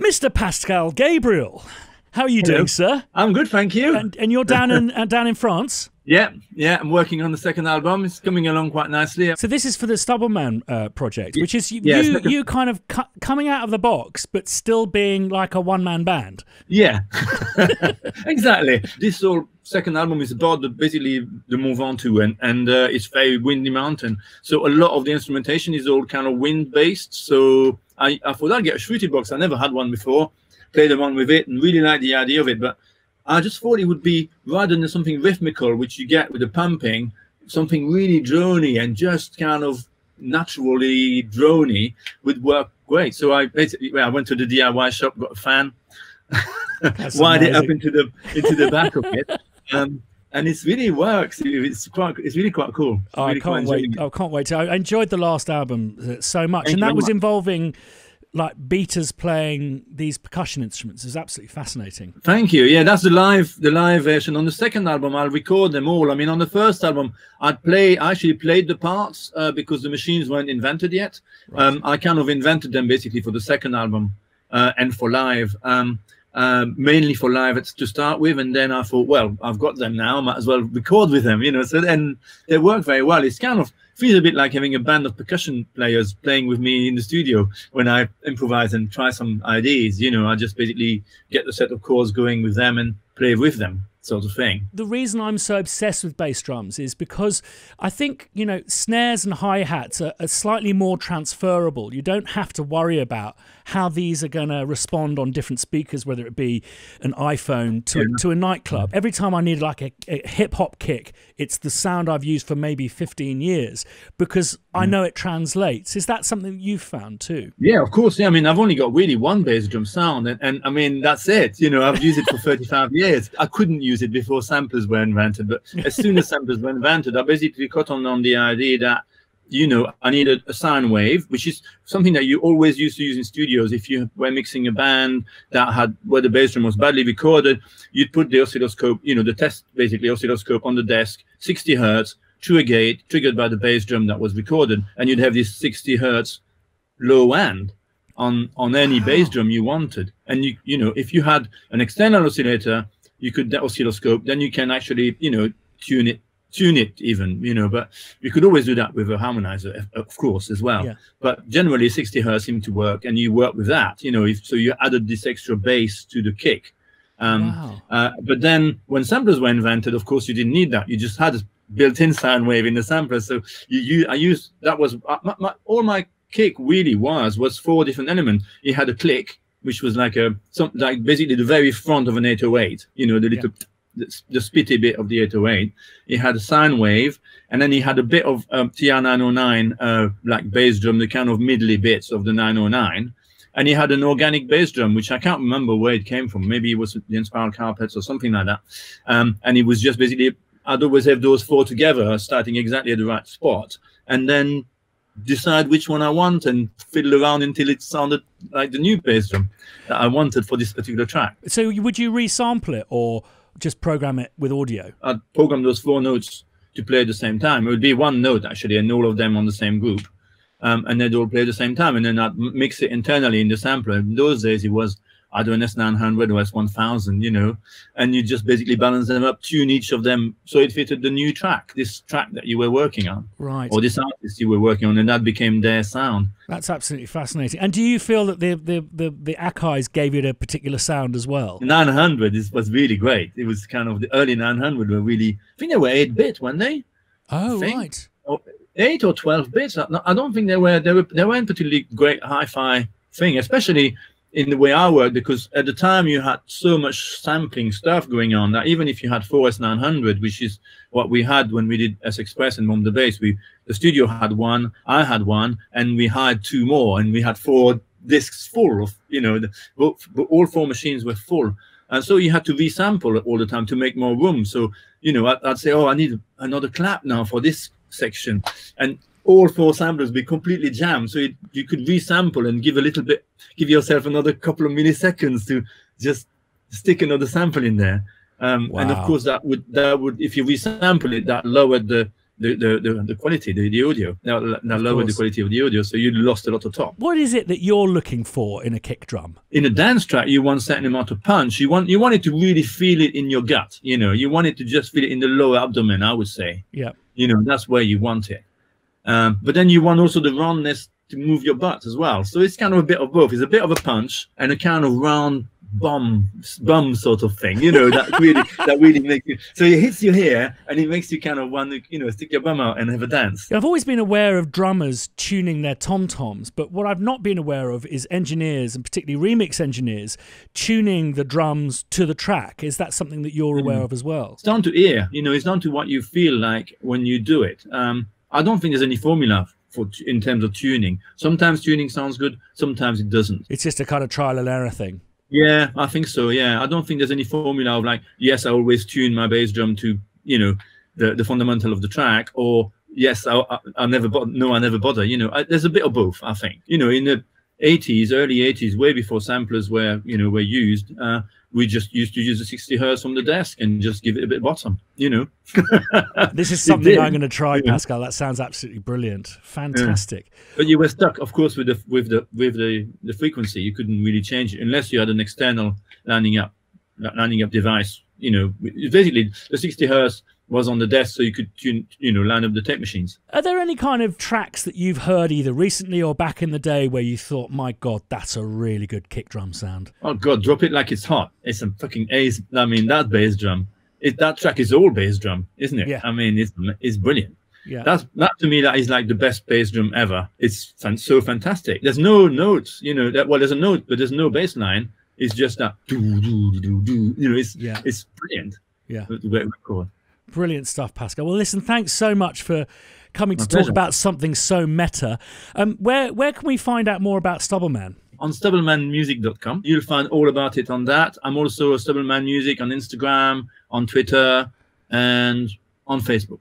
Mr. Pascal Gabriel. How are you Hello. doing, sir? I'm good, thank you. And, and you're down in uh, down in France. yeah, yeah, I'm working on the second album. It's coming along quite nicely. So this is for the Stubbleman uh, project, which is you, yeah, you, like a- you kind of cu- coming out of the box, but still being like a one man band. Yeah, exactly. This whole second album is about the, basically the move on to, and and uh, it's very windy mountain. So a lot of the instrumentation is all kind of wind based. So I, I thought I'd get a shruti box. I never had one before. Played around with it and really liked the idea of it, but I just thought it would be rather than something rhythmical, which you get with the pumping, something really drony and just kind of naturally drony would work great. So I basically well, I went to the DIY shop, got a fan, wired it up into the into the back of it, um, and it's really works. It's quite it's really quite cool. Oh, I really quite can't wait! it. I can't wait. To, I enjoyed the last album uh, so much, Thank and that was much. involving like beaters playing these percussion instruments. It was absolutely fascinating. Thank you. Yeah, that's the live the live version. On the second album, I'll record them all. I mean, on the first album, I'd play I actually played the parts uh, because the machines weren't invented yet. Um, I kind of invented them basically for the second album uh, and for live. Um, um, mainly for live to start with, and then I thought, well, I've got them now, might as well record with them, you know. So then they work very well. It's kind of feels a bit like having a band of percussion players playing with me in the studio when I improvise and try some ideas. You know, I just basically get the set of chords going with them and play with them, sort of thing. the reason I'm so obsessed with bass drums is because I think, you know, snares and hi hats are, are slightly more transferable. You don't have to worry about how these are going to respond on different speakers, whether it be an iPhone to, a, to a nightclub. Every time I need like a, a hip hop kick, it's the sound I've used for maybe 15 years because I mm. know it translates. Is that something you've found too? Yeah, of course. Yeah, I mean, I've only got really one bass drum sound, and, and I mean, that's it. You know, I've used it for 35 years. I couldn't use it before samplers were invented, but as soon as samplers were invented, I basically caught on on the idea that, you know, I needed a sine wave, which is something that you always used to use in studios. If you were mixing a band that had where the bass drum was badly recorded, you'd put the oscilloscope, you know, the test basically oscilloscope on the desk, 60 hertz, through a gate, triggered by the bass drum that was recorded, and you'd have this 60 hertz low end on on any bass drum you wanted and you you know if you had an external oscillator you could that oscilloscope then you can actually you know tune it tune it even you know but you could always do that with a harmonizer of- of course as well Yeah. but generally 60 hertz seemed to work and you work with that you know if so you added this extra bass to the kick um Wow. uh, but then when samplers were invented, of course, you didn't need that. You just had a built-in sound wave in the sampler. So you, you I used that was uh, my, my, all my kick really was was four different elements. It had a click, which was like a some like basically the very front of an 808. You know, the little the, the spitty bit of the 808. It had a sine wave, and then he had a bit of um, TR909 uh, like bass drum, the kind of middly bits of the 909 and he had an organic bass drum, which I can't remember where it came from. Maybe it was the Inspiral Carpets or something like that. Um, and it was just basically, I'd always have those four together, starting exactly at the right spot, and then decide which one I want and fiddle around until it sounded like the new bass drum that I wanted for this particular track. So would you resample it or just program it with audio? I'd program those four notes to play at the same time. It would be one note actually, and all of them on the same group, um, and they'd all play at the same time. And then I'd mix it internally in the sampler. In those days, it was either an S900 or S1000, you know, and you just basically balance them up, tune each of them so it fitted the new track, this track that you were working on, Right. or this artist you were working on, and that became their sound. That's absolutely fascinating. And do you feel that the the the, the Akai's gave it a particular sound as well? The 900 is, was really great. It was kind of the early 900 were really, I think they were 8 bit, weren't they? Oh, right. eight or twelve bits. I I don't think they were they were they weren't particularly great hi-fi thing, especially in the way I worked, because at the time you had so much sampling stuff going on that even if you had 4S900, which is what we had when we did S'Express and Bomb the Bass, we the studio had one, I had one, and we had two more, and we had four discs full of you know the, all four machines were full. And so you had to resample all the time to make more room. So, you know, I'd, I'd say, oh, I need another clap now for this section. And all four samplers be completely jammed. So it, you could resample and give a little bit, give yourself another couple of milliseconds to just stick another sample in there. Um, And of course, that would, that would, if you resample it, that lowered the, the the, the, the quality, the, the audio. That, that lowered the quality of the audio, so you lost a lot of top. What is it that you're looking for in a kick drum? In a dance track, you want certain amount of punch. You want you want it to really feel it in your gut. You know, you want it to just feel it in the lower abdomen. I would say. Yeah. You know, that's where you want it. Um, but then you want also the roundness to move your butt as well. So it's kind of a bit of both. It's a bit of a punch and a kind of round bum bum sort of thing you know that really that really makes you so it hits you here and it makes you kind of want to you know stick your bum out and have a dance i've always been aware of drummers tuning their tom toms but what i've not been aware of is engineers and particularly remix engineers tuning the drums to the track is that something that you're aware mm. of as well it's down to ear you know it's down to what you feel like when you do it um i don't think there's any formula for in terms of tuning sometimes tuning sounds good sometimes it doesn't it's just a kind of trial and error thing yeah, I think so. Yeah, I don't think there's any formula of like, yes, I always tune my bass drum to you know the the fundamental of the track, or yes, I I, I never bother. No, I never bother. You know, I, there's a bit of both. I think. You know, in the 80s, early 80s, way before samplers were you know were used, uh, we just used to use the 60 hertz from the desk and just give it a bit of bottom, you know. this is something I'm going to try, yeah. Pascal. That sounds absolutely brilliant, fantastic. Yeah. But you were stuck, of course, with the with the with the the frequency. You couldn't really change it unless you had an external lining up lining up device. You know, basically the 60 hertz was on the desk so you could tune, you know, line up the tape machines. Are there any kind of tracks that you've heard either recently or back in the day where you thought, my God, that's a really good kick drum sound? Oh God, drop it like it's hot. It's a fucking ace. I mean, that bass drum, it, that track is all bass drum, isn't it? Yeah. I mean, it's, it's brilliant. Yeah. That's that to me. That is like the best bass drum ever. It's so fantastic. There's no notes, you know. That well, there's a note, but there's no bass line. It's just that do do do do. You know, it's yeah. it's brilliant. Yeah. The way record. Brilliant stuff, Pascal. Well, listen, thanks so much for coming My to pleasure. talk about something so meta. Um, where where can we find out more about Stubbleman? On stubblemanmusic.com. You'll find all about it on that. I'm also Stubbleman Music on Instagram, on Twitter, and on Facebook.